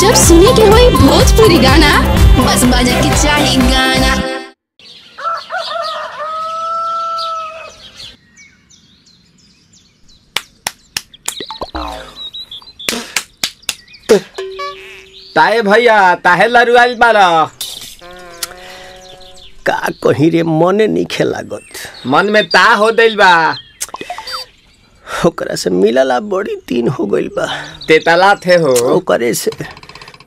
जब सुने के होई भोजपुरी गाना बस बजे के चाही गाना। ताए भैया ताहे लरुआल बारा का कहीं रे मने नहीं लागत। मन में ता हो दिल बा। ओकरा से मिलला बड़ी दिन हो गइल बा। तेतला थे हो। ओकरे से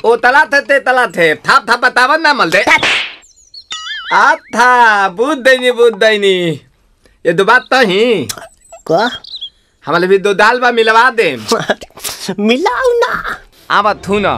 ओ तला थे तेतला थे थाप थाप बतावन ना मल दे आ बुद्ध दैनी बुद्ध दैनी ये दो बात तो ही। का हमारे भी दो दाल बा मिलवा दे। मिलाऊ ना आवा थू ना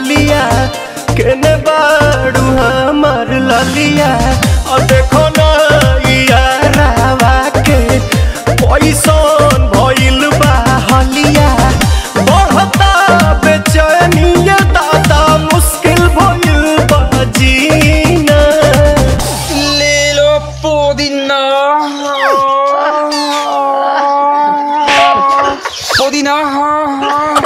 गलिया केने बाड़ू हमार ललिया। और देखो ना यारावा के पैसन भइल बा हलिया। बढ़ता बेचैनिया दादा मुश्किल भइल बा जीना। ले लो पुदीना। पुदीना। लेला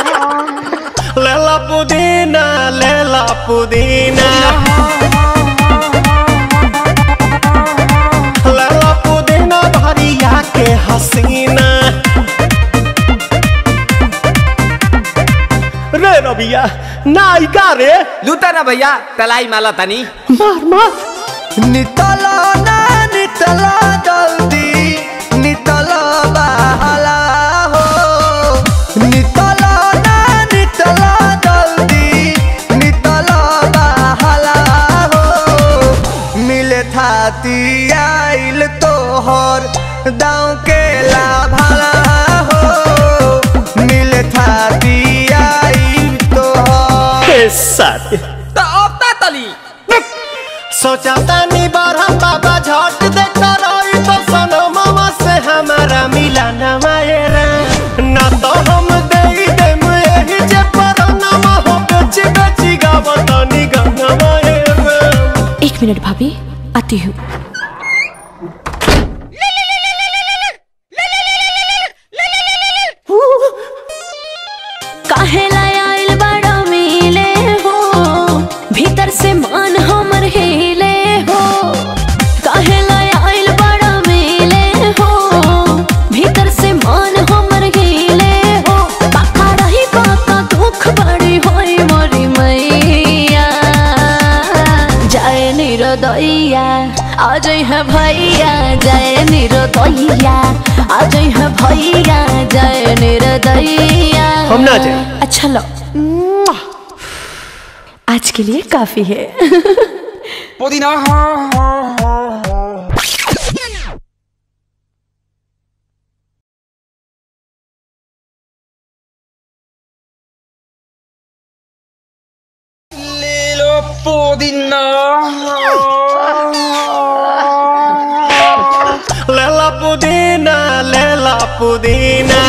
पुदीना लेला पुदीना लेला पुदीना भरिया के हसीना। रे रबिया नायिका रे। लूटा ना भैया तलाई माला तनी। मार मार। नितला ना नितला। आइल तोहर दाँव के लाभला हो। मिले थाती आइल तोहर। साथी। तो अब तली। सोचा तानी बार हम बाबा झट रही तो सनो मामा से हमारा मिला न मायरा ना तो हम दे देम यही जे पर नाम हो बेची बेची गावतानी गंगा मायरा एक मिनट भाभी। आती हूँ काहे निरोदैया आज है भैया जय निरोदैया आज है भैया जय निरोदैया हम ना जाएँ। अच्छा लो। आज के लिए काफ़ी है। पुदीना। ले लो पुदीना लेला पुदीना। लेला पुदीना